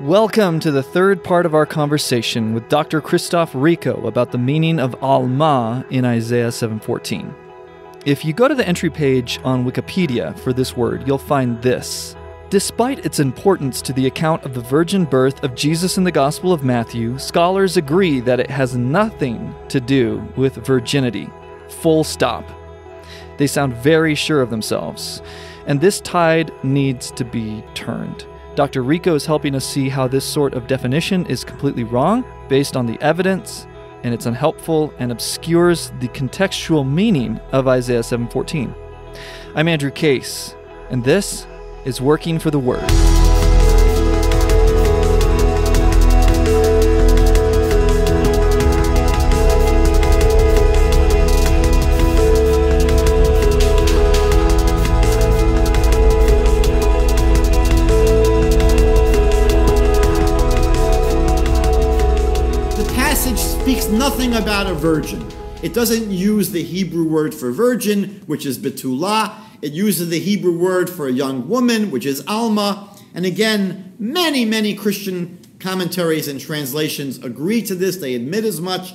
Welcome to the third part of our conversation with Dr. Christophe Rico about the meaning of Alma in Isaiah 7:14. If you go to the entry page on Wikipedia for this word, you'll find this. Despite its importance to the account of the virgin birth of Jesus in the Gospel of Matthew, scholars agree that it has nothing to do with virginity. Full stop. They sound very sure of themselves, and this tide needs to be turned. Dr. Rico is helping us see how this sort of definition is completely wrong based on the evidence and it's unhelpful and obscures the contextual meaning of Isaiah 7:14. I'm Andrew Case, and this is Working for the Word. Nothing about a virgin. It doesn't use the Hebrew word for virgin, which is betulah. It uses the Hebrew word for a young woman, which is alma. And again, many, many Christian commentaries and translations agree to this. They admit as much.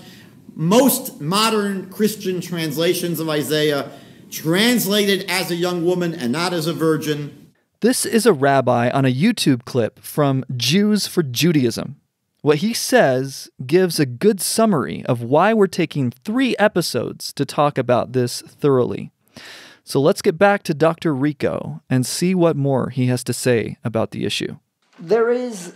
Most modern Christian translations of Isaiah translate it as a young woman and not as a virgin. This is a rabbi on a YouTube clip from Jews for Judaism. What he says gives a good summary of why we're taking three episodes to talk about this thoroughly. So let's get back to Dr. Rico and see what more he has to say about the issue. There is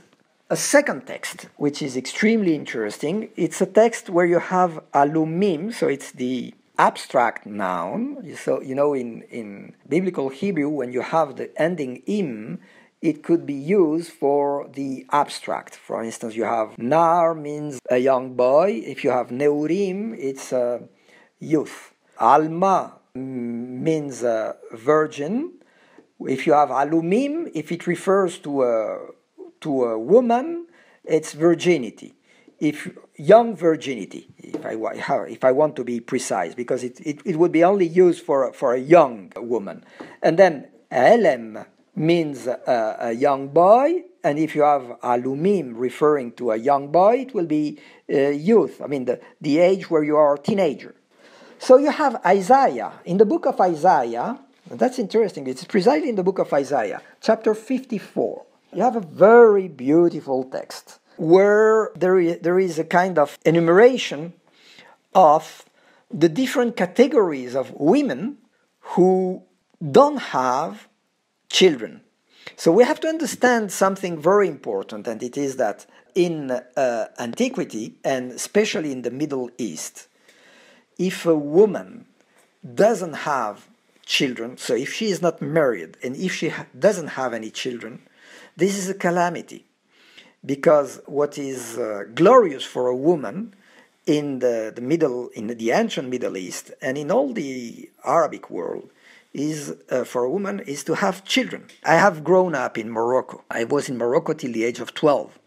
a second text which is extremely interesting. It's a text where you have alumim, so it's the abstract noun. So, you know, in, in biblical Hebrew, when you have the ending im, it could be used for the abstract. For instance, you have nar means a young boy. If you have neurim, it's a youth. Alma mm, means a virgin. If you have alumim, if it refers to a to a woman, it's virginity. If young virginity, if I if I want to be precise, because it, it, it would be only used for for a young woman, and then elem means a, young boy, and if you have alumim referring to a young boy, it will be uh, youth. I mean, the, the age where you are a teenager. So you have Isaiah. In the book of Isaiah, that's interesting, it's precisely in the book of Isaiah, chapter 54. You have a very beautiful text where there is, there is a kind of enumeration of the different categories of women who don't have children. So we have to understand something very important, and it is that in uh, antiquity, and especially in the Middle East, if a woman doesn't have children, so if she is not married and if she ha- doesn't have any children, this is a calamity. Because what is uh, glorious for a woman in the, the middle in the ancient Middle East and in all the Arabic world is uh, for a woman is to have children. I have grown up in Morocco. I was in Morocco till the age of 12.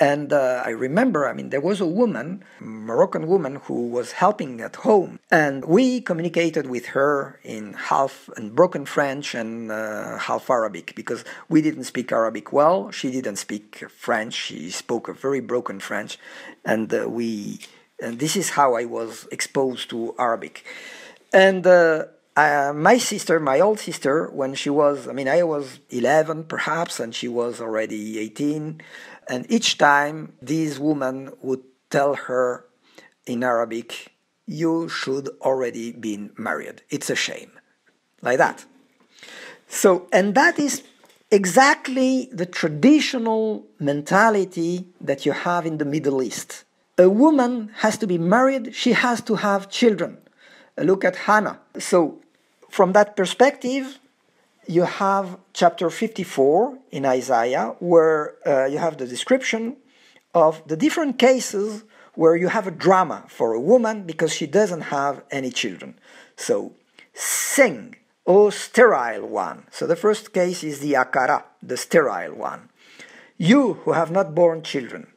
And uh, I remember, I mean, there was a woman, Moroccan woman, who was helping at home. And we communicated with her in half in broken French and uh, half Arabic because we didn't speak Arabic well. She didn't speak French. She spoke a very broken French. And uh, we, and this is how I was exposed to Arabic. And uh, my sister, my old sister, when she was, I mean, I was 11 perhaps, and she was already 18. And each time, this woman would tell her in Arabic, You should already been married. It's a shame. Like that. So, and that is exactly the traditional mentality that you have in the Middle East. A woman has to be married, she has to have children. Look at Hannah. So, from that perspective, you have chapter 54 in Isaiah, where uh, you have the description of the different cases where you have a drama for a woman because she doesn't have any children. So, sing, O sterile one. So, the first case is the akara, the sterile one. You who have not borne children,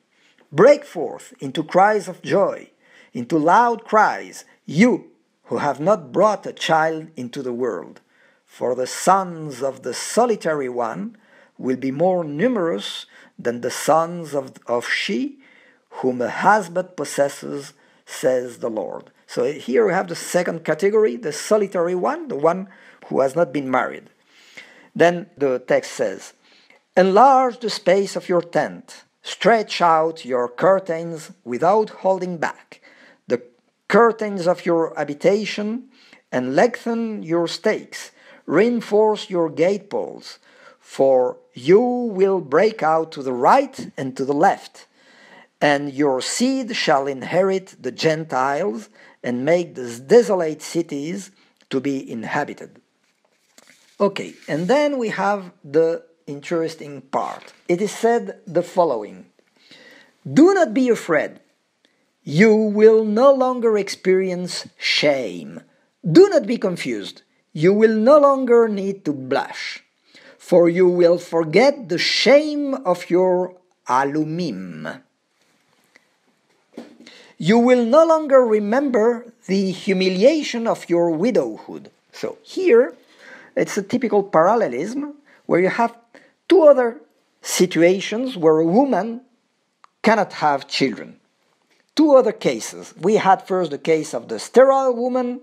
break forth into cries of joy, into loud cries, you who have not brought a child into the world. For the sons of the solitary one will be more numerous than the sons of, of she whom a husband possesses, says the Lord. So here we have the second category, the solitary one, the one who has not been married. Then the text says, Enlarge the space of your tent, stretch out your curtains without holding back, curtains of your habitation, and lengthen your stakes, reinforce your gateposts, for you will break out to the right and to the left, and your seed shall inherit the Gentiles and make the desolate cities to be inhabited. Okay, and then we have the interesting part. It is said the following Do not be afraid. You will no longer experience shame. Do not be confused. You will no longer need to blush, for you will forget the shame of your alumim. You will no longer remember the humiliation of your widowhood. So here, it's a typical parallelism where you have two other situations where a woman cannot have children. Two other cases. We had first the case of the sterile woman,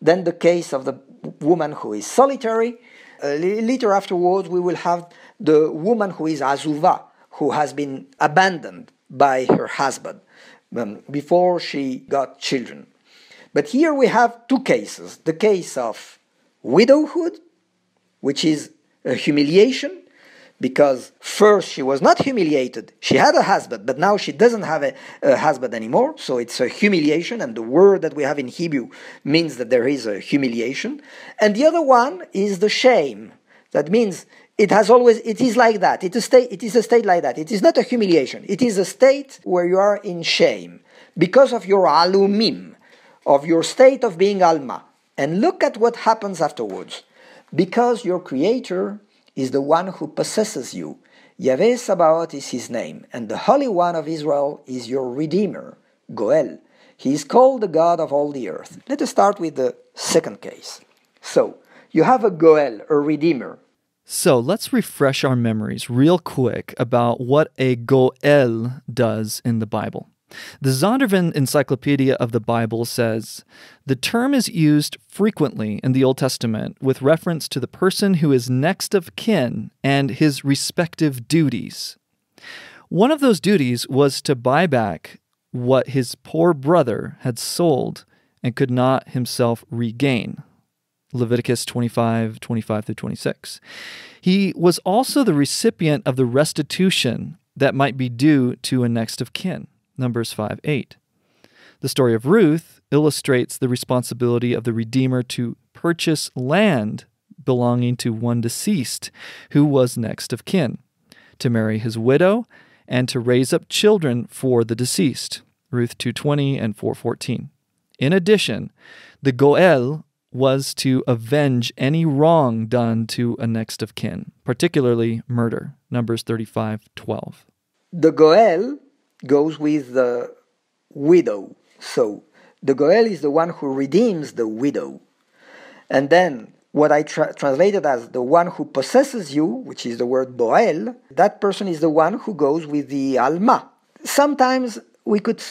then the case of the woman who is solitary. Uh, later afterwards, we will have the woman who is azuva, who has been abandoned by her husband um, before she got children. But here we have two cases the case of widowhood, which is a humiliation, because first she was not humiliated. She had a husband, but now she doesn't have a, a, husband anymore. So it's a humiliation, and the word that we have in Hebrew means that there is a humiliation. And the other one is the shame. That means it has always it is like that. It is, state, it is a state like that. It is not a humiliation. It is a state where you are in shame because of your alumim, of your state of being alma. And look at what happens afterwards. Because your creator is the one who possesses you. Yahweh Sabaoth is his name, and the Holy One of Israel is your Redeemer, Goel. He is called the God of all the earth. Let us start with the second case. So, you have a Goel, a Redeemer. So, let's refresh our memories real quick about what a Goel does in the Bible. The Zondervan Encyclopedia of the Bible says the term is used frequently in the Old Testament with reference to the person who is next of kin and his respective duties. One of those duties was to buy back what his poor brother had sold and could not himself regain. Leviticus 25, 25 through 26. He was also the recipient of the restitution that might be due to a next of kin. Numbers 5 8. The story of Ruth illustrates the responsibility of the Redeemer to purchase land belonging to one deceased who was next of kin, to marry his widow, and to raise up children for the deceased. Ruth 2:20 and 4:14. In addition, the Goel was to avenge any wrong done to a next of kin, particularly murder. Numbers 35:12. The Goel goes with the widow. So the Goel is the one who redeems the widow. And then what I tra- translated as the one who possesses you, which is the word Boel, that person is the one who goes with the Alma. Sometimes we could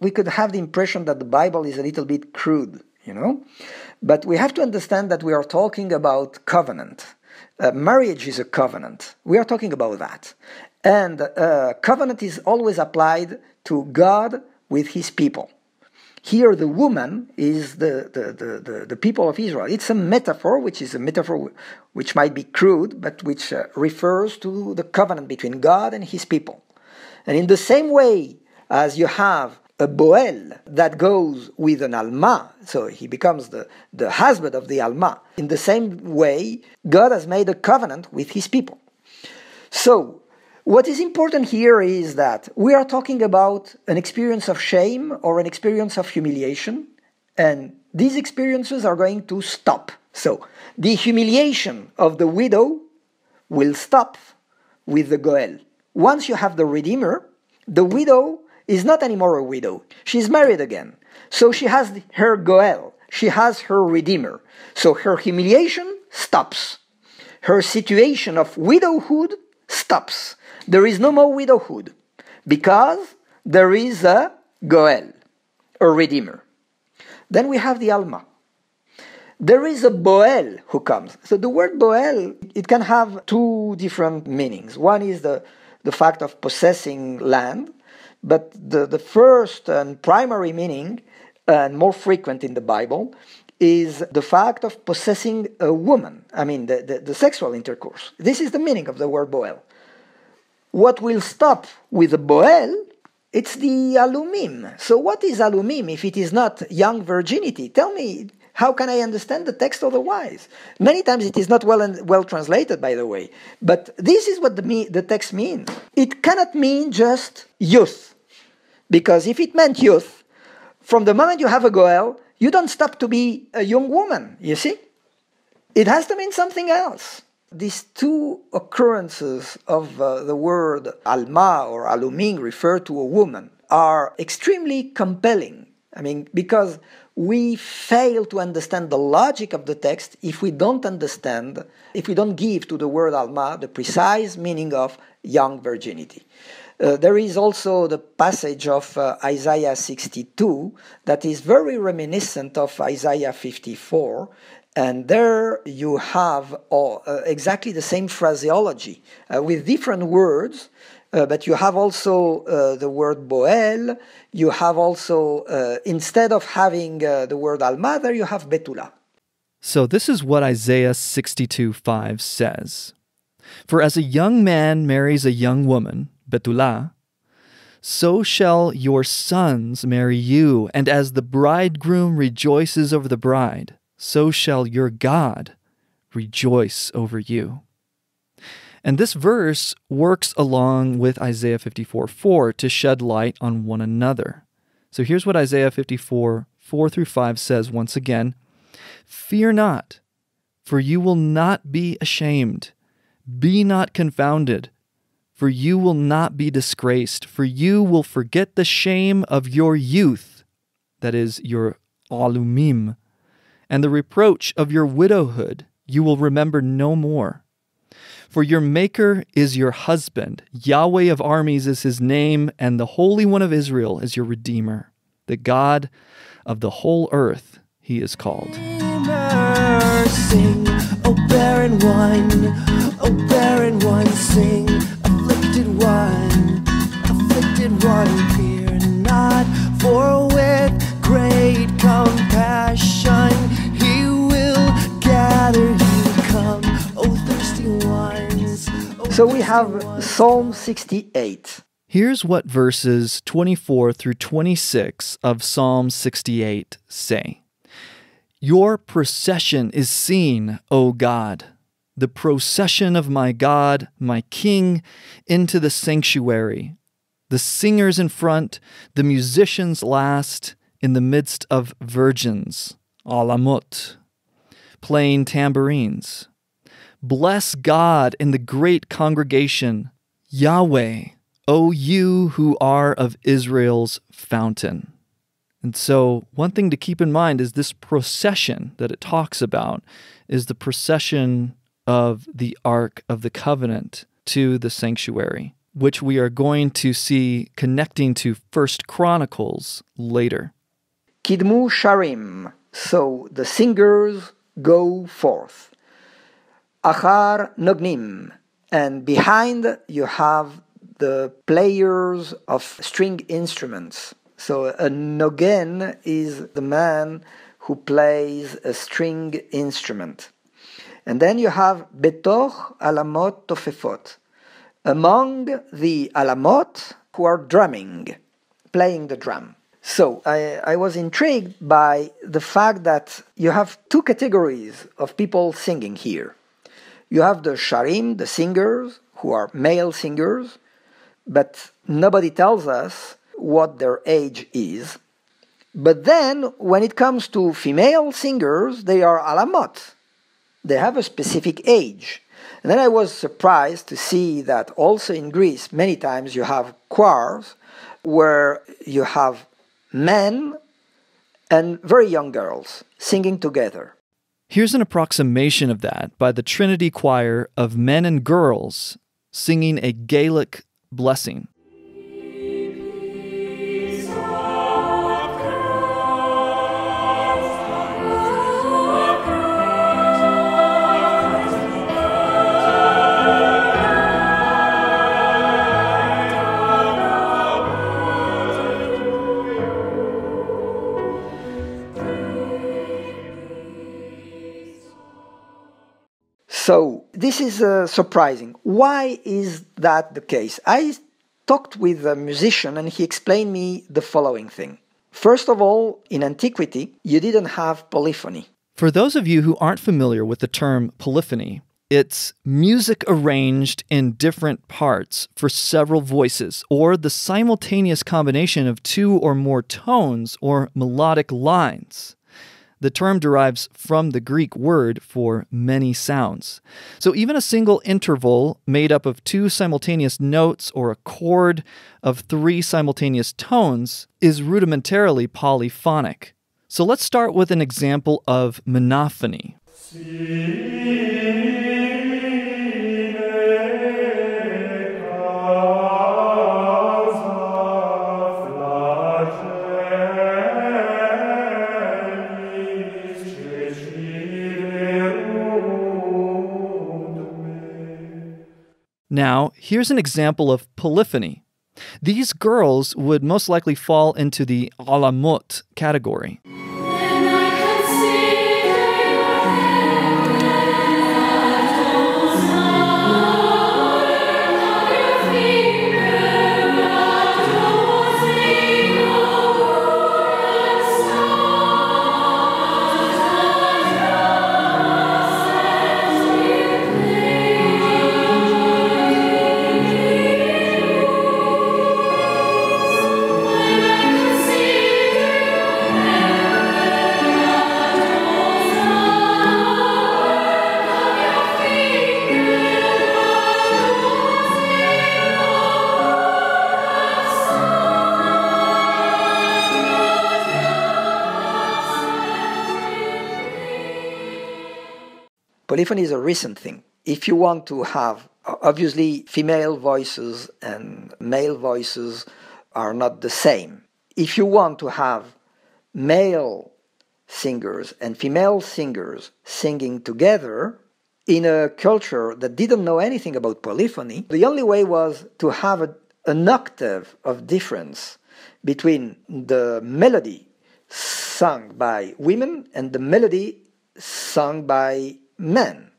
we could have the impression that the Bible is a little bit crude, you know, but we have to understand that we are talking about covenant. Uh, marriage is a covenant. We are talking about that, and uh, covenant is always applied to God with his people. Here, the woman is the, the, the, the, the people of Israel. It's a metaphor, which is a metaphor which might be crude, but which uh, refers to the covenant between God and his people. And in the same way as you have a Boel that goes with an Alma, so he becomes the, the husband of the Alma, in the same way, God has made a covenant with his people. So, what is important here is that we are talking about an experience of shame or an experience of humiliation, and these experiences are going to stop. So, the humiliation of the widow will stop with the Goel. Once you have the Redeemer, the widow is not anymore a widow. She's married again. So she has her Goel, she has her Redeemer. So her humiliation stops. Her situation of widowhood stops. There is no more widowhood because there is a Goel, a redeemer. Then we have the Alma. There is a Boel who comes. So the word Boel, it can have two different meanings. One is the, the fact of possessing land, but the, the first and primary meaning, and more frequent in the Bible, is the fact of possessing a woman. I mean, the, the, the sexual intercourse. This is the meaning of the word Boel. What will stop with the Boel it's the alumim. So what is alumim if it is not young virginity? Tell me, how can I understand the text otherwise? Many times it is not well and well translated, by the way. But this is what the, the text means. It cannot mean just youth. Because if it meant youth, from the moment you have a goel, you don't stop to be a young woman, you see? It has to mean something else. These two occurrences of uh, the word alma or alumim refer to a woman are extremely compelling. I mean, because we fail to understand the logic of the text if we don't understand, if we don't give to the word alma the precise meaning of young virginity. Uh, there is also the passage of uh, Isaiah 62 that is very reminiscent of Isaiah 54 and there you have uh, exactly the same phraseology uh, with different words, uh, but you have also uh, the word Boel. You have also, uh, instead of having uh, the word Almada, you have Betula. So this is what Isaiah 62 5 says For as a young man marries a young woman, Betula, so shall your sons marry you, and as the bridegroom rejoices over the bride, so shall your God rejoice over you. And this verse works along with Isaiah 54 4 to shed light on one another. So here's what Isaiah 54 4 through 5 says once again Fear not, for you will not be ashamed. Be not confounded, for you will not be disgraced, for you will forget the shame of your youth, that is, your alumim and the reproach of your widowhood you will remember no more. For your Maker is your husband, Yahweh of armies is his name, and the Holy One of Israel is your Redeemer. The God of the whole earth he is called. Sing, O oh, barren one, O oh, barren one, sing, afflicted one, afflicted one, fear not, for with great compassion He will gather you come, oh thirsty ones. Oh So we have Psalm 68. Here's what verses 24 through 26 of Psalm 68 say Your procession is seen, O God, the procession of my God, my King, into the sanctuary. The singers in front, the musicians last, in the midst of virgins, alamut, playing tambourines. Bless God in the great congregation, Yahweh, O you who are of Israel's fountain. And so, one thing to keep in mind is this procession that it talks about is the procession of the Ark of the Covenant to the sanctuary, which we are going to see connecting to First Chronicles later. Kidmu Sharim. So the singers go forth. Achar Nognim. And behind you have the players of string instruments. So a nogen is the man who plays a string instrument. And then you have betoch alamot tofefot. Among the alamot who are drumming, playing the drum. So I, I was intrigued by the fact that you have two categories of people singing here. You have the sharim, the singers, who are male singers, but nobody tells us what their age is. But then, when it comes to female singers, they are alamot. They have a specific age. And then I was surprised to see that also in Greece, many times you have choirs where you have men and very young girls singing together. Here's an approximation of that by the Trinity Choir of men and girls singing a Gaelic blessing. So this is uh, surprising. Why is that the case? I talked with a musician and he explained me the following thing. First of all, in antiquity, you didn't have polyphony. For those of you who aren't familiar with the term polyphony, it's music arranged in different parts for several voices, or the simultaneous combination of two or more tones or melodic lines. The term derives from the Greek word for many sounds. So even a single interval made up of two simultaneous notes or a chord of three simultaneous tones is rudimentarily polyphonic. So let's start with an example of monophony. Now, here's an example of polyphony. These girls would most likely fall into the alamut category. Polyphony is a recent thing. If you want to have, obviously, female voices and male voices are not the same. If you want to have male singers and female singers singing together in a culture that didn't know anything about polyphony, the only way was to have a, an octave of difference between the melody sung by women and the melody sung by men.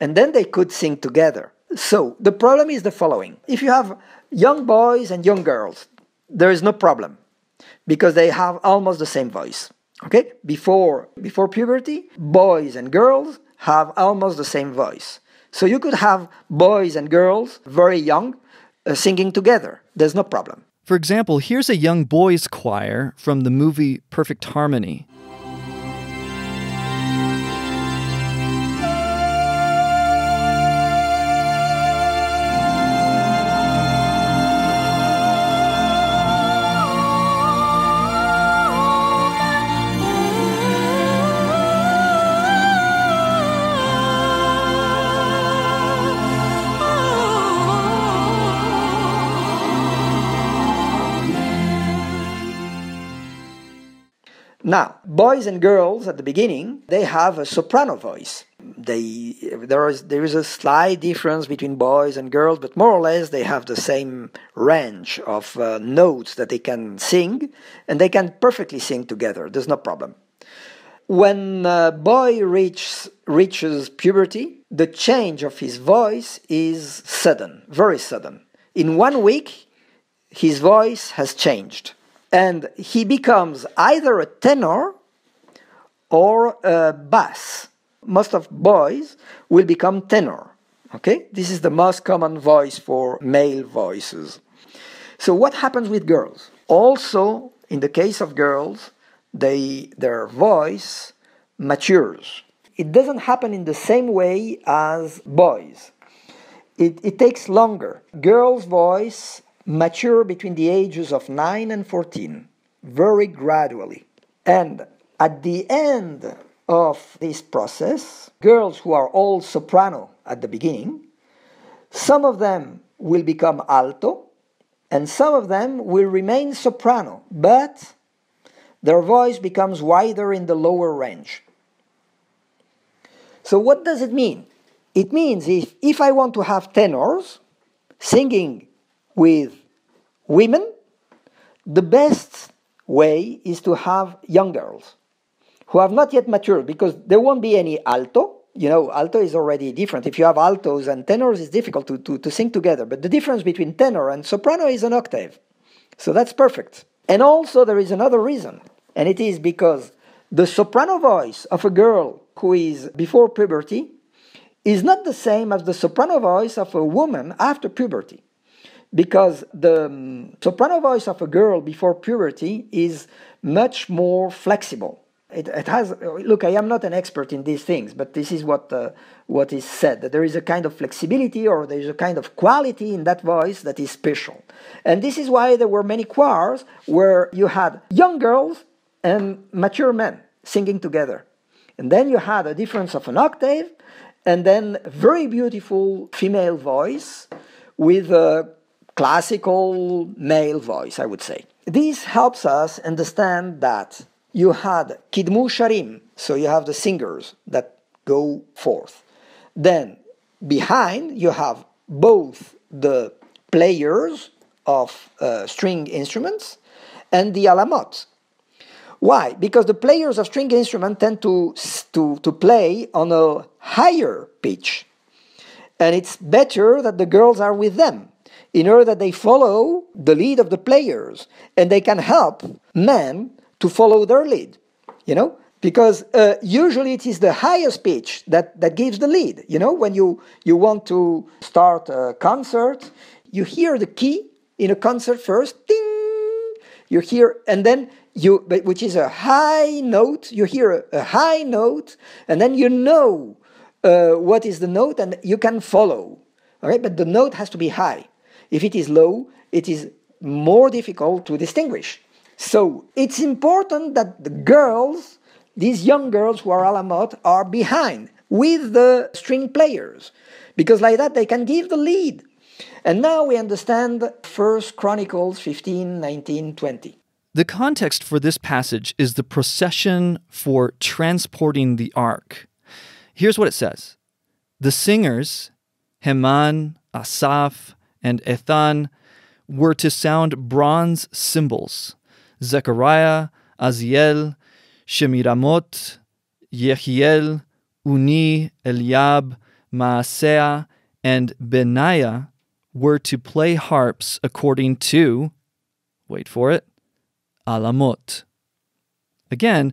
And then they could sing together. So the problem is the following if you have young boys and young girls, there is no problem because they have almost the same voice. Okay? Before, before puberty, boys and girls have almost the same voice. So you could have boys and girls, very young, uh, singing together. There's no problem. For example, here's a young boys' choir from the movie Perfect Harmony. Boys and girls at the beginning, they have a soprano voice. They, there, is, there is a slight difference between boys and girls, but more or less they have the same range of uh, notes that they can sing, and they can perfectly sing together. There's no problem. When a boy reach, reaches puberty, the change of his voice is sudden, very sudden. In one week, his voice has changed and he becomes either a tenor or a bass. Most of boys will become tenor. Okay, this is the most common voice for male voices. So what happens with girls? Also, in the case of girls, they their voice matures. It doesn't happen in the same way as boys. It, it takes longer. Girls' voice mature between the ages of 9 and 14, very gradually. And at the end of this process, girls who are all soprano at the beginning Some of them will become alto, and some of them will remain soprano, but their voice becomes wider in the lower range. So, what does it mean? It means if, if I want to have tenors singing with women, the best way is to have young girls who have not yet matured because there won't be any alto. You know, alto is already different. If you have altos and tenors, it's difficult to, to, to sing together. But the difference between tenor and soprano is an octave. So that's perfect. And also, there is another reason, and it is because the soprano voice of a girl who is before puberty is not the same as the soprano voice of a woman after puberty. Because the um, soprano voice of a girl before puberty is much more flexible. It, it, has look i am not an expert in these things but this is what uh, what is said that there is a kind of flexibility or there is a kind of quality in that voice that is special and this is why there were many choirs where you had young girls and mature men singing together and then you had a difference of an octave, and then very beautiful female voice with a classical male voice, I would say. This helps us understand that you had Kidmu Sharim, so you have the singers that go forth. Then behind you have both the players of uh, string instruments and the alamot, why? Because the players of string instrument tend to, to, to play on a higher pitch. And it's better that the girls are with them in order that they follow the lead of the players and they can help men to follow their lead. You know? Because uh, usually it is the highest pitch that, that gives the lead. You know, when you, you want to start a concert, you hear the key in a concert first, ding, you hear, and then you which is a high note you hear a, a high note and then you know uh, what is the note and you can follow all right but the note has to be high if it is low it is more difficult to distinguish so it's important that the girls these young girls who are alamot are behind with the string players because like that they can give the lead and now we understand first chronicles 15 19 20 the context for this passage is the procession for transporting the ark. Here's what it says The singers, Heman, Asaph, and Ethan, were to sound bronze cymbals. Zechariah, Aziel, Shemiramot, Yehiel, Uni, Eliab, Maaseiah, and Benaiah were to play harps according to, wait for it, alamot. Again,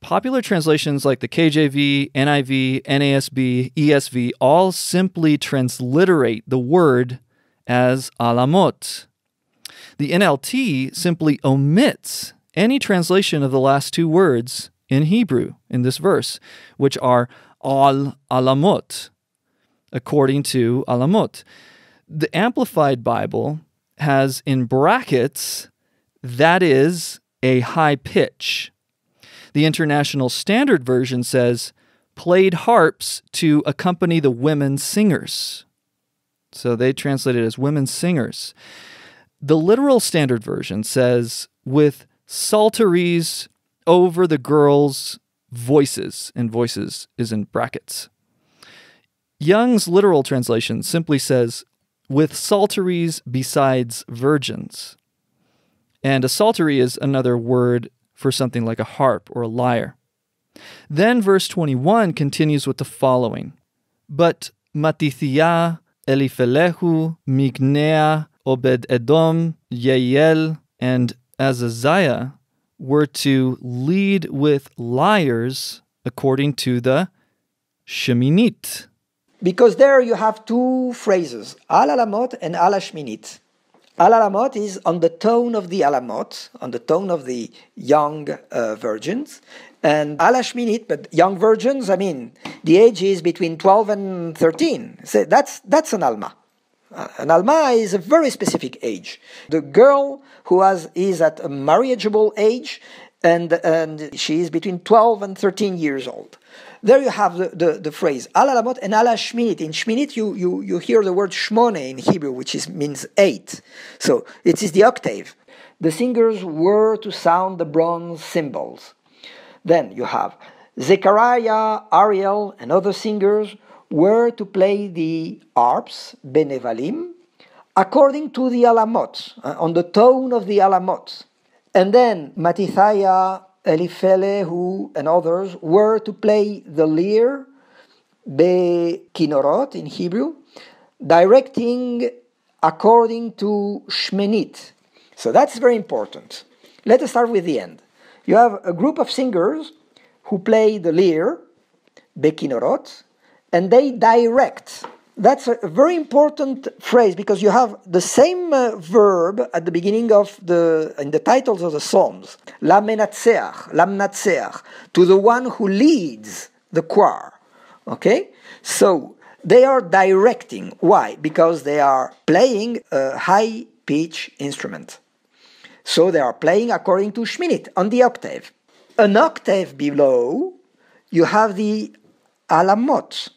popular translations like the KJV, NIV, NASB, ESV all simply transliterate the word as alamot. The NLT simply omits any translation of the last two words in Hebrew in this verse, which are al alamot, according to alamot. The Amplified Bible has in brackets that is a high pitch. The International Standard Version says, played harps to accompany the women singers. So they translate it as women singers. The literal standard version says, with psalteries over the girls' voices, and voices is in brackets. Young's literal translation simply says, with psalteries besides virgins. And a psaltery is another word for something like a harp or a lyre. Then verse 21 continues with the following But Matithia, Eliphelehu, Mignea, Obed Edom, Yeiel, and Azaziah were to lead with lyres according to the Sheminit. Because there you have two phrases, Al Alamot and Al Ashminit. Al Alamot is on the tone of the Alamot, on the tone of the young uh, virgins. And Al Ashminit, but young virgins, I mean, the age is between 12 and 13. So that's, that's an Alma. Uh, an Alma is a very specific age. The girl who has, is at a marriageable age and, and she is between 12 and 13 years old. There you have the, the, the phrase al alamot and ala shminit. In shminit, you, you, you hear the word shmone in Hebrew, which is, means eight. So it is the octave. The singers were to sound the bronze cymbals. Then you have Zechariah, Ariel, and other singers were to play the harps, benevalim, according to the alamot, uh, on the tone of the alamot. And then Matithiah, Eliphelehu, and others were to play the lyre, be kinorot in Hebrew, directing according to Shmenit. So that's very important. Let us start with the end. You have a group of singers who play the lyre, bekinorot, and they direct. That's a very important phrase because you have the same uh, verb at the beginning of the in the titles of the psalms la menatseach la to the one who leads the choir okay? So they are directing. Why? Because they are playing a high pitch instrument. So they are playing according to shminit on the octave. An octave below you have the alamot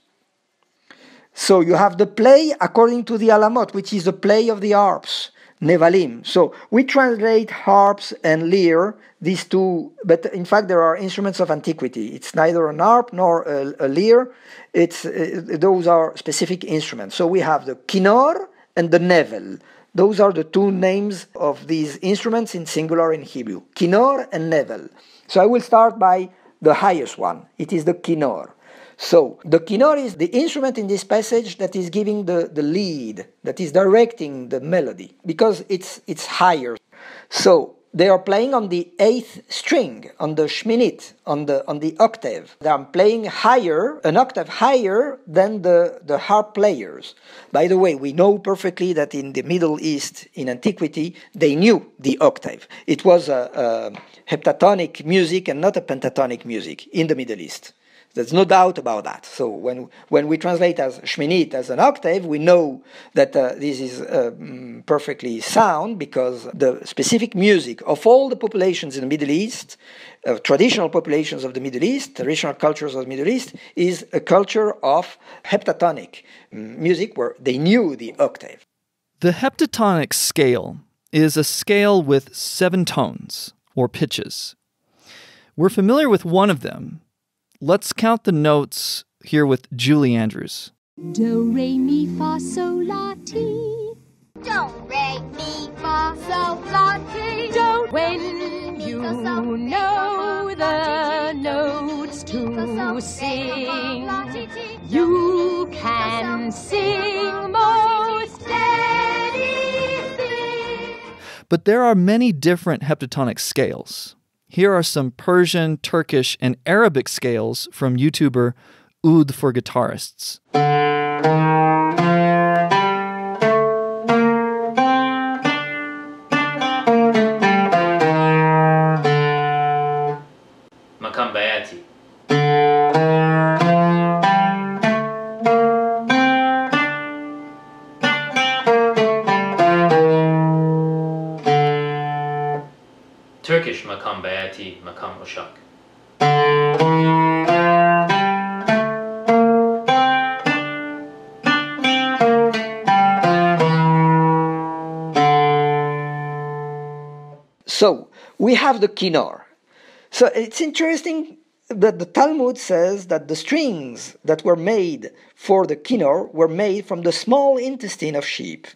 so you have the play according to the Alamot, which is the play of the harps, Nevalim. So we translate harps and lyre, these two, but in fact there are instruments of antiquity. It's neither an harp nor a, a lyre. It's uh, those are specific instruments. So we have the kinor and the nevel. Those are the two names of these instruments in singular in Hebrew, kinor and nevel. So I will start by the highest one. It is the kinor. So the kinor is the instrument in this passage that is giving the, the lead, that is directing the melody, because it's it's higher. So they are playing on the eighth string, on the shminit, on the on the octave. They are playing higher, an octave higher than the, the harp players. By the way, we know perfectly that in the Middle East, in antiquity, they knew the octave. It was a, a heptatonic music and not a pentatonic music in the Middle East. There's no doubt about that. So when, when we translate as Shminit as an octave, we know that uh, this is uh, mm, perfectly sound because the specific music of all the populations in the Middle East, uh, traditional populations of the Middle East, traditional cultures of the Middle East, is a culture of heptatonic mm, music where they knew the octave. The heptatonic scale is a scale with seven tones or pitches. We're familiar with one of them, Let's count the notes here with Julie Andrews. Do, re, mi, fa, sol, la, ti. Do, re, mi, fa, sol, la, ti. Do, when you know the notes to sing, you can sing most anything. But there are many different heptatonic scales. Here are some Persian, Turkish, and Arabic scales from YouTuber Oud for Guitarists. So we have the kinor. So it's interesting that the Talmud says that the strings that were made for the kinor were made from the small intestine of sheep.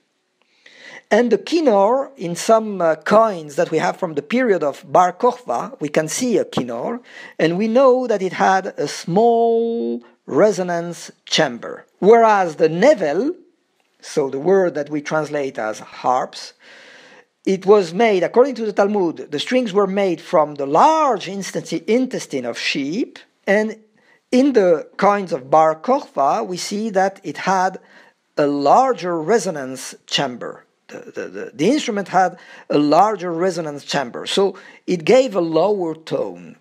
And the kinor, in some uh, coins that we have from the period of Bar Kokhba, we can see a kinor, and we know that it had a small resonance chamber. Whereas the nevel, so the word that we translate as harps, it was made, according to the Talmud, the strings were made from the large intestine of sheep, and in the coins of Bar Kokhba, we see that it had a larger resonance chamber the, the, the, instrument had a larger resonance chamber, so it gave a lower tone.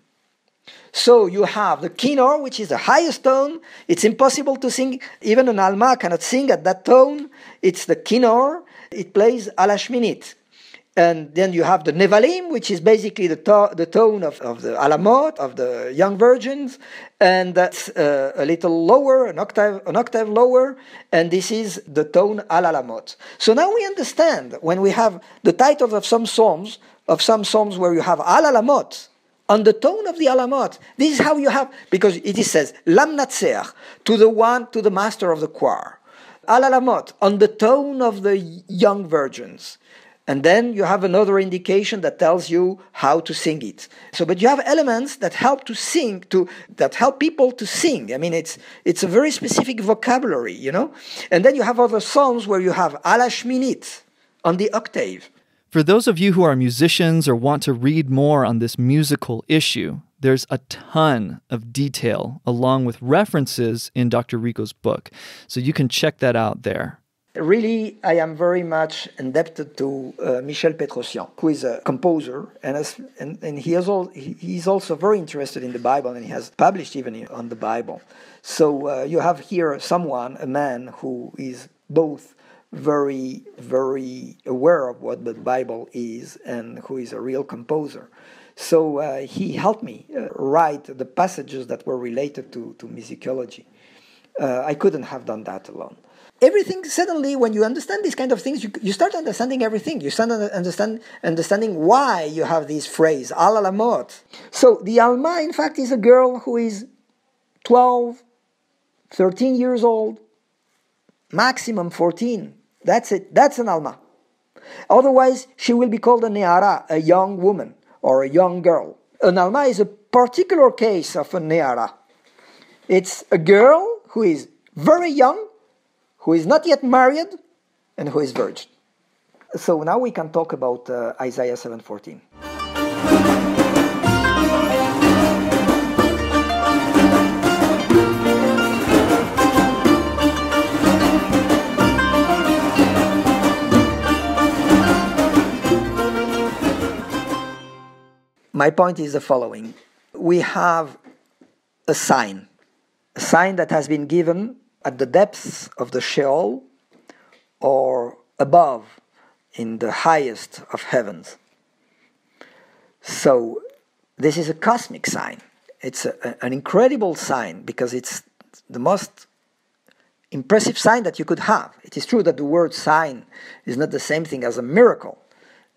So you have the kinor, which is the highest tone. It's impossible to sing, even an alma cannot sing at that tone. It's the kinor. It plays alashminit. And then you have the Nevalim, which is basically the, to- the tone of, of the Alamot, of the young virgins, and that's uh, a little lower, an octave, an octave lower, and this is the tone Al Alamot. So now we understand when we have the titles of some psalms, of some psalms where you have Al Alamot, on the tone of the Alamot. This is how you have, because it says, Lam Natser, to the one, to the master of the choir. Al Alamot, on the tone of the young virgins. And then you have another indication that tells you how to sing it. So, but you have elements that help to sing, to that help people to sing. I mean, it's it's a very specific vocabulary, you know. And then you have other songs where you have alashminit on the octave. For those of you who are musicians or want to read more on this musical issue, there's a ton of detail along with references in Dr. Rico's book. So you can check that out there. Really, I am very much indebted to uh, Michel Petrosian, who is a composer, and, as, and, and he is all, he, he's also very interested in the Bible, and he has published even on the Bible. So uh, you have here someone, a man, who is both very, very aware of what the Bible is and who is a real composer. So uh, he helped me uh, write the passages that were related to, to musicology. Uh, I couldn't have done that alone everything suddenly when you understand these kind of things you, you start understanding everything. You start understand understanding why you have this phrase al alamot so the alma in fact is a girl who is 12 13 years old maximum 14 that's it. That's an alma otherwise she will be called a neara a young woman or a young girl. An alma is a particular case of a neara it's a girl who is very young who is not yet married and who is virgin. So now we can talk about uh, Isaiah 7:14. My point is the following. We have a sign, a sign that has been given at the depths of the Sheol or above in the highest of heavens. So, this is a cosmic sign. It's a, an incredible sign because it's the most impressive sign that you could have. It is true that the word sign is not the same thing as a miracle.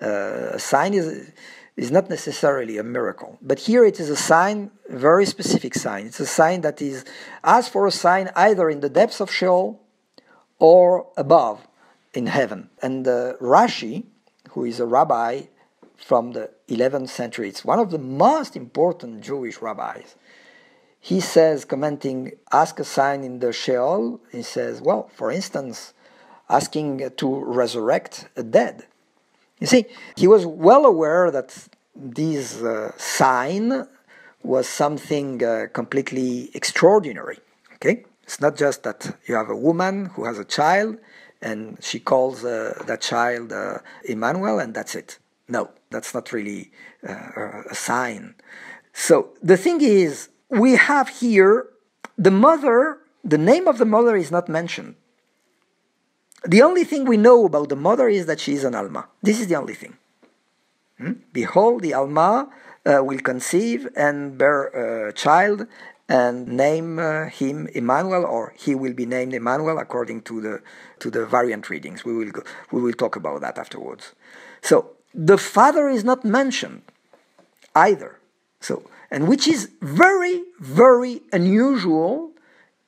Uh, a sign is is not necessarily a miracle. But here it is a sign, a very specific sign. It's a sign that is asked for a sign either in the depths of Sheol or above in heaven. And uh, Rashi, who is a rabbi from the 11th century, it's one of the most important Jewish rabbis. He says, commenting, ask a sign in the Sheol, he says, well, for instance, asking to resurrect a dead you see, he was well aware that this uh, sign was something uh, completely extraordinary. Okay, it's not just that you have a woman who has a child and she calls uh, that child uh, Emmanuel and that's it. No, that's not really uh, a sign. So the thing is, we have here the mother. The name of the mother is not mentioned. The only thing we know about the mother is that she is an Alma. This is the only thing. Hmm? Behold, the Alma uh, will conceive and bear a child and name uh, him Emmanuel, or he will be named Emmanuel according to the to the variant readings. We will go, we will talk about that afterwards. So the father is not mentioned either. So and which is very very unusual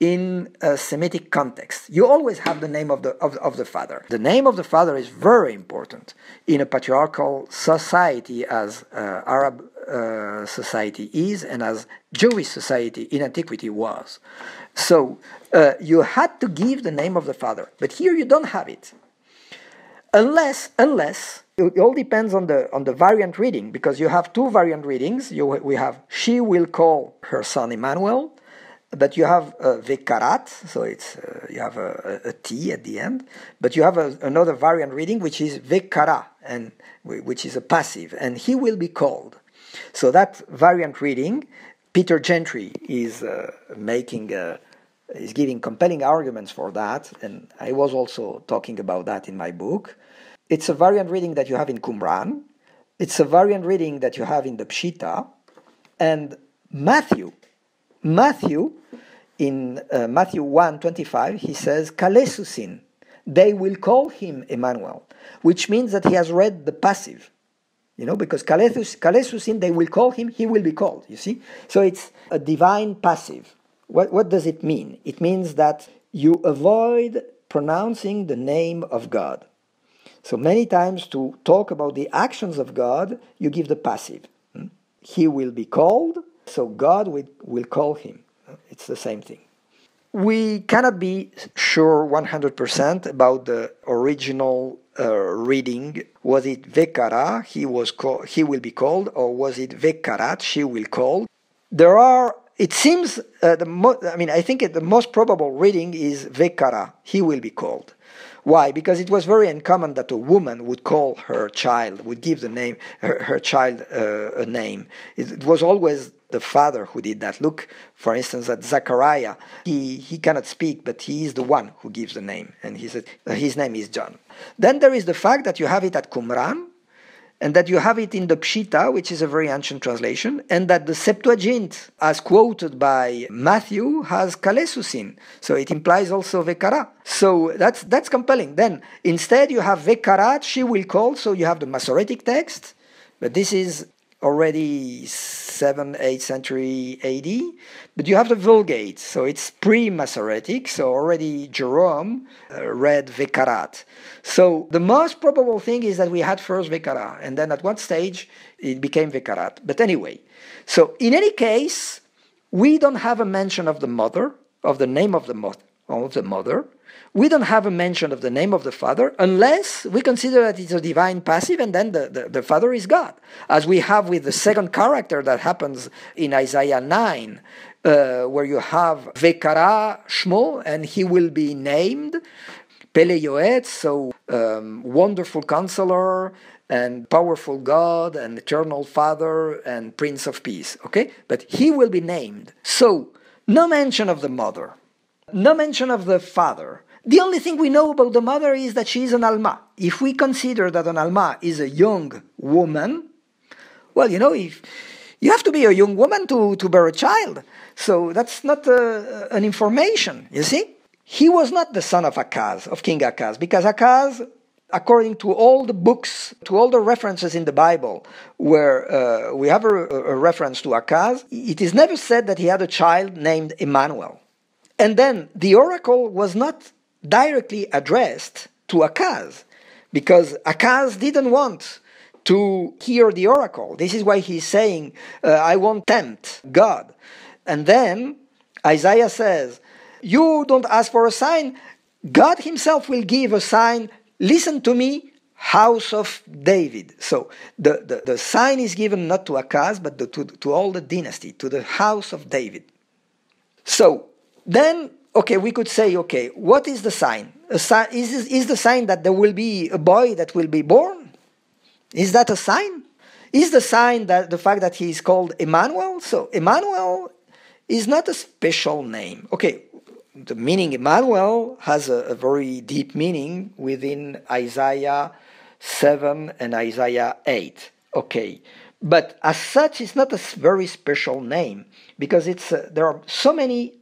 in a Semitic context. You always have the name of the, of, of the father. The name of the father is very important in a patriarchal society as uh, Arab uh, society is and as Jewish society in antiquity was. So uh, you had to give the name of the father, but here you don't have it. Unless, unless it all depends on the on the variant reading because you have two variant readings. You, we have she will call her son Emmanuel, but you have a vekarat, so it's uh, you have a, a, a t at the end, but you have a, another variant reading which is vekara, and which is a passive, and he will be called. So that variant reading, Peter Gentry is uh, making a, is giving compelling arguments for that, and I was also talking about that in my book. It's a variant reading that you have in Qumran. It's a variant reading that you have in the Pshita. And Matthew, Matthew, in uh, Matthew 1 25, he says, Kalesusin, they will call him Emmanuel, which means that he has read the passive. You know, because Kalesus, Kalesusin, they will call him, he will be called, you see? So it's a divine passive. What, what does it mean? It means that you avoid pronouncing the name of God. So many times to talk about the actions of God, you give the passive. Hmm? He will be called, so God will, call him. It's the same thing. We cannot be sure 100% about the original uh, reading. Was it Vekara, he, was call, he will be called, or was it Vekarat, she will call? There are, it seems, uh, the mo- I mean, I think the most probable reading is Vekara, he will be called. Why? Because it was very uncommon that a woman would call her child, would give the name her, her child uh, a name. It, it, was always the father who did that. Look, for instance, at Zachariah. He he cannot speak, but he is the one who gives the name, and he said uh, his name is John. Then there is the fact that you have it at Qumran, and that you have it in the Pshita, which is a very ancient translation, and that the Septuagint, as quoted by Matthew, has Kalesusin. So it implies also Vekara. So that's that's compelling. Then instead you have Vekarat, she will call, so you have the Masoretic text, but this is already 7th, 8th century AD. But you have the Vulgate, so it's pre Masoretic, so already Jerome uh, read Vekarat. So the most probable thing is that we had first Vekara, and then at one stage it became Vekarat. But anyway, so in any case, we don't have a mention of the mother, of the name of the mother, of the mother. We don't have a mention of the name of the Father unless we consider that it's a divine passive and then the, the, the, Father is God. As we have with the second character that happens in Isaiah 9, uh, where you have Vekara Shmo, and he will be named Pele Yoetz, so um, wonderful counselor and powerful God and eternal Father and Prince of Peace. Okay? But he will be named. So, no mention of the mother, no mention of the father. The only thing we know about the mother is that she is an Alma. If we consider that an Alma is a young woman, well, you know, if you have to be a young woman to, to bear a child. So that's not uh, an information, you see? He was not the son of Akaz, of King Akaz, because Akaz, according to all the books, to all the references in the Bible where uh, we have a, a reference to Akaz, it is never said that he had a child named Emmanuel. And then the oracle was not directly addressed to Akaz because Akaz didn't want to hear the oracle. This is why he's saying, uh, I won't tempt God. And then Isaiah says, You don't ask for a sign, God Himself will give a sign. Listen to me, house of David. So the, the, the sign is given not to Akaz, but the, to, to all the dynasty, to the house of David. So then okay, we could say, okay, what is the sign? sign is, is the sign that there will be a boy that will be born? Is that a sign? Is the sign that the fact that he is called Emmanuel? So Emmanuel is not a special name. Okay, the meaning Emmanuel has a, a very deep meaning within Isaiah 7 and Isaiah 8. Okay, but as such, it's not a very special name because it's uh, there are so many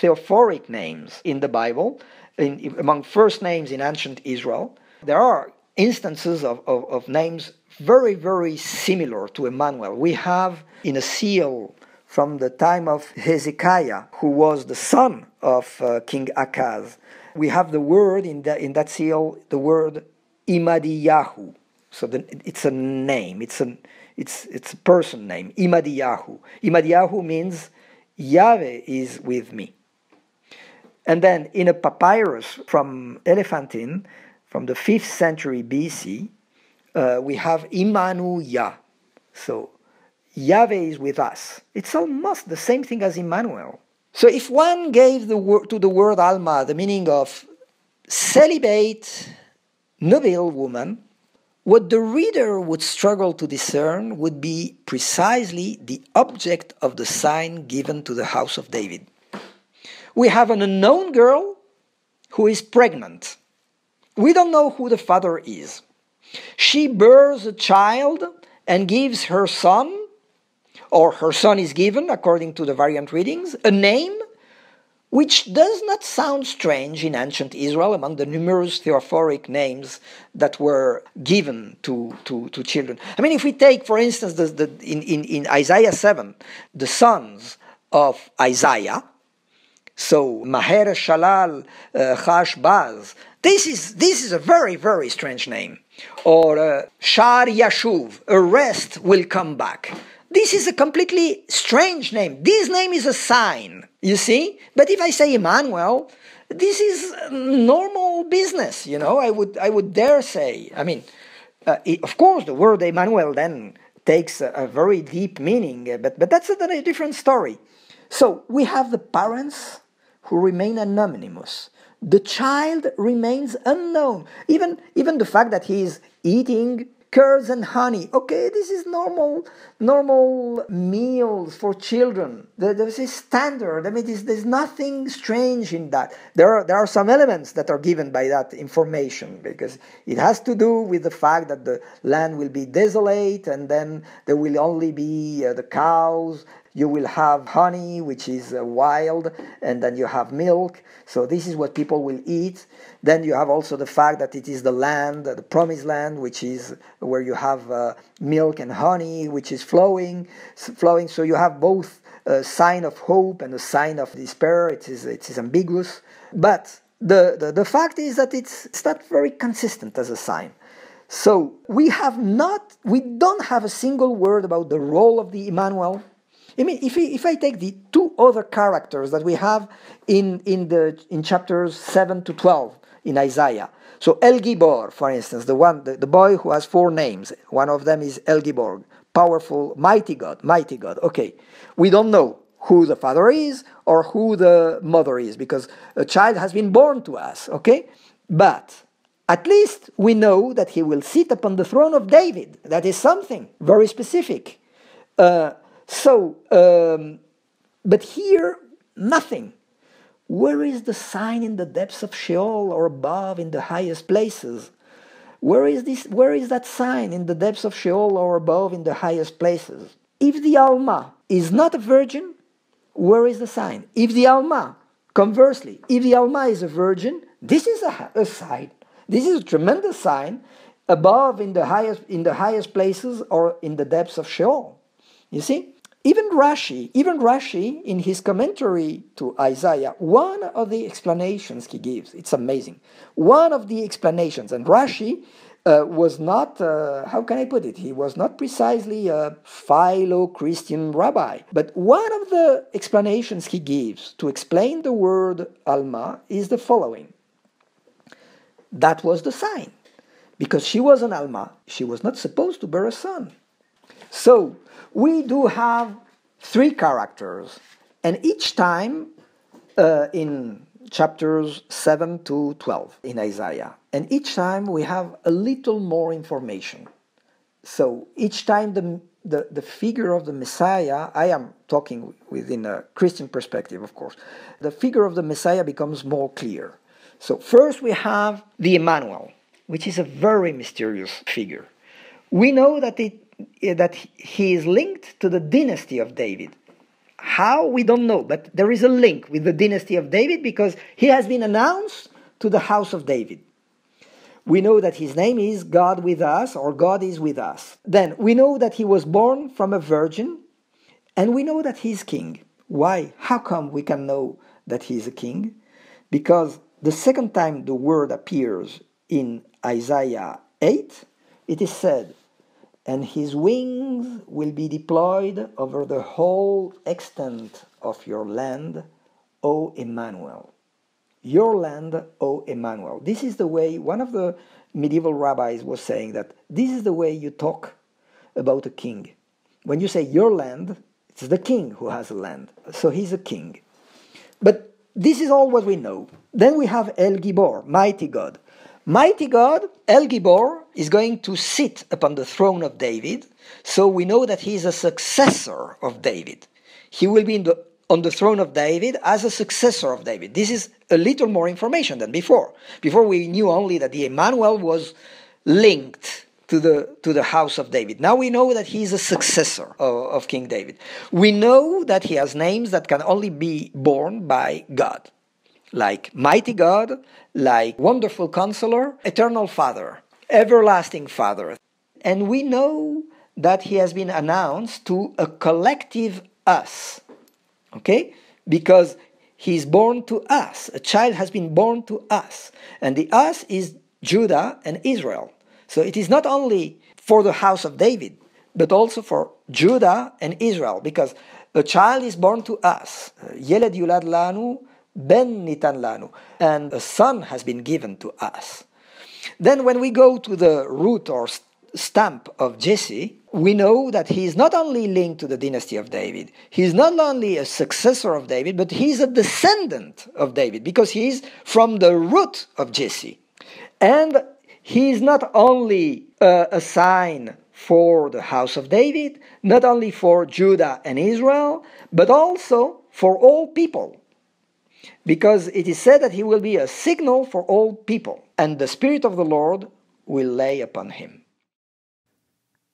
theophoric names in the Bible, in, among first names in ancient Israel. There are instances of, of, of names very, very similar to Emmanuel. We have in a seal from the time of Hezekiah, who was the son of uh, King Akaz, we have the word in, the, in that seal, the word Imadiyahu. So the, it's a name, it's, an, it's, it's a person name, Imadiyahu. Imadiyahu means Yahweh is with me. And then in a papyrus from Elephantine, from the 5th century BC, uh, we have Imanu Yah. So Yahweh is with us. It's almost the same thing as Emmanuel. So if one gave the word, to the word Alma the meaning of celibate, nubile woman, what the reader would struggle to discern would be precisely the object of the sign given to the house of David we have an unknown girl who is pregnant. We don't know who the father is. She bears a child and gives her son, or her son is given, according to the variant readings, a name which does not sound strange in ancient Israel among the numerous theophoric names that were given to, to, to children. I mean, if we take, for instance, the, the, in, in, in Isaiah 7, the sons of Isaiah, so Maher Shalal uh, Baz, this is, this is a very, very strange name. Or uh, Shar Yashuv, a rest will come back. This is a completely strange name. This name is a sign, you see? But if I say Emmanuel, this is normal business, you know, I would, I would dare say. I mean, uh, it, of course, the word Emmanuel then takes a, a very deep meaning, but, but that's a, a different story. So we have the parents who remain anonymous. The child remains unknown. Even, even the fact that he is eating curds and honey. Okay, this is normal, normal meals for children. This is standard. I mean, there's, there's nothing strange in that. There are, there are some elements that are given by that information because it has to do with the fact that the land will be desolate and then there will only be uh, the cows you will have honey, which is uh, wild, and then you have milk. So this is what people will eat. Then you have also the fact that it is the land, the promised land, which is where you have uh, milk and honey, which is flowing, flowing. So you have both a sign of hope and a sign of despair. It is it is ambiguous, but the, the, the fact is that it's, it's not very consistent as a sign. So we have not, we don't have a single word about the role of the Emmanuel I mean, if, if I take the two other characters that we have in, in, the, in chapters 7 to 12 in Isaiah, so El Gibor, for instance, the one, the, the boy who has four names, one of them is El Gibor, powerful, mighty God, mighty God. Okay, we don't know who the father is or who the mother is because a child has been born to us, okay? But at least we know that he will sit upon the throne of David. That is something very specific. Uh, so, um, but here, nothing. Where is the sign in the depths of Sheol or above in the highest places? Where is this? Where is that sign in the depths of Sheol or above in the highest places? If the Alma is not a virgin, where is the sign? If the Alma, conversely, if the Alma is a virgin, this is a, a sign. This is a tremendous sign above in the highest in the highest places or in the depths of Sheol. You see? Even Rashi, even Rashi in his commentary to Isaiah, one of the explanations he gives, it's amazing. One of the explanations, and Rashi uh, was not, uh, how can I put it? He was not precisely a philo Christian rabbi. But one of the explanations he gives to explain the word Alma is the following That was the sign. Because she was an Alma, she was not supposed to bear a son. So, we do have three characters, and each time uh, in chapters 7 to 12 in Isaiah, and each time we have a little more information. So each time the, the, the figure of the Messiah, I am talking within a Christian perspective, of course, the figure of the Messiah becomes more clear. So first we have the Emmanuel, which is a very mysterious figure. We know that it Eh, that he is linked to the dynasty of David. How we don't know, but there is a link with the dynasty of David because he has been announced to the house of David. We know that his name is God with us or God is with us. Then we know that he was born from a virgin and we know that he's king. Why? How come we can know that he's a king? Because the second time the word appears in Isaiah 8, it is said, and his wings will be deployed over the whole extent of your land, O Emmanuel. Your land, O Emmanuel. This is the way one of the medieval rabbis was saying that this is the way you talk about a king. When you say your land, it's the king who has a land. So he's a king. But this is all what we know. Then we have El Gibor, mighty God. Mighty God, El Gibor, is going to sit upon the throne of David, so we know that he is a successor of David. He will be the, on the throne of David as a successor of David. This is a little more information than before. Before we knew only that the Emmanuel was linked to the to the house of David. Now we know that he is a successor of, of King David. We know that he has names that can only be borne by God, like mighty God, like wonderful counselor, eternal Father, everlasting Father. And we know that he has been announced to a collective us. Okay? Because he's born to us. A child has been born to us. And the us is Judah and Israel. So it is not only for the house of David, but also for Judah and Israel, because a child is born to us. Yulad lanu, ben nitan lanu. And a son has been given to us. Then when we go to the root or stamp of Jesse, we know that he is not only linked to the dynasty of David, he is not only a successor of David, but he is a descendant of David because he is from the root of Jesse. And he is not only uh, a sign for the house of David, not only for Judah and Israel, but also for all people. Because it is said that he will be a signal for all people, and the Spirit of the Lord will lay upon him.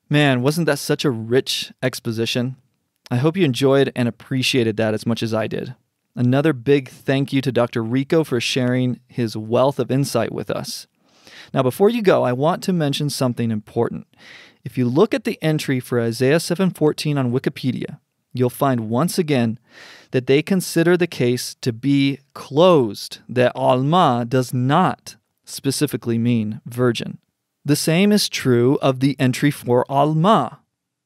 Man, wasn't that such a rich exposition? I hope you enjoyed and appreciated that as much as I did. Another big thank you to Dr. Rico for sharing his wealth of insight with us. Now, before you go, I want to mention something important. If you look at the entry for Isaiah 7:14 on Wikipedia, you'll find once again that they consider the case to be closed, that Alma does not specifically mean virgin. The same is true of the entry for Alma.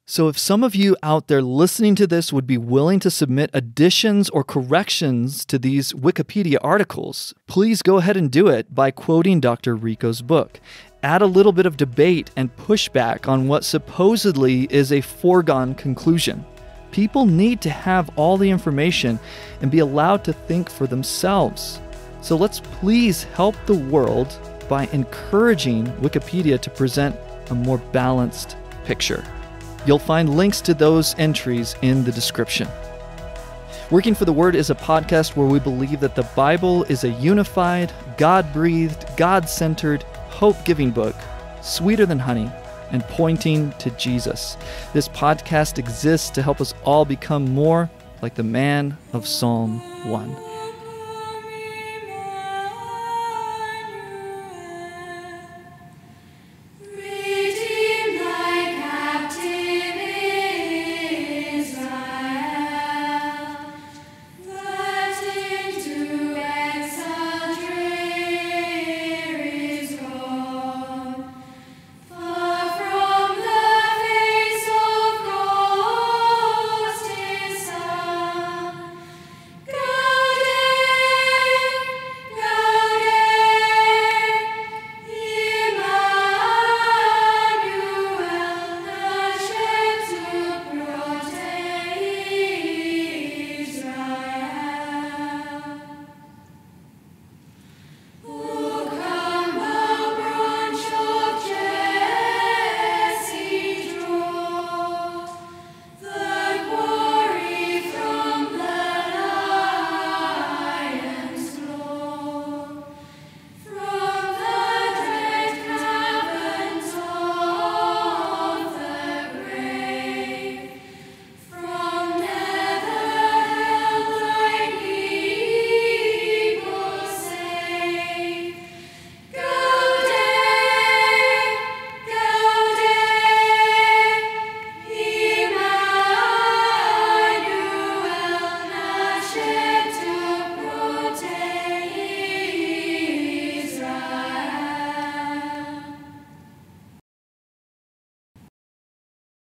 So, if some of you out there listening to this would be willing to submit additions or corrections to these Wikipedia articles, please go ahead and do it by quoting Dr. Rico's book. Add a little bit of debate and pushback on what supposedly is a foregone conclusion. People need to have all the information and be allowed to think for themselves. So, let's please help the world by encouraging Wikipedia to present a more balanced picture. You'll find links to those entries in the description. Working for the Word is a podcast where we believe that the Bible is a unified, God breathed, God centered, hope giving book, sweeter than honey, and pointing to Jesus. This podcast exists to help us all become more like the man of Psalm 1.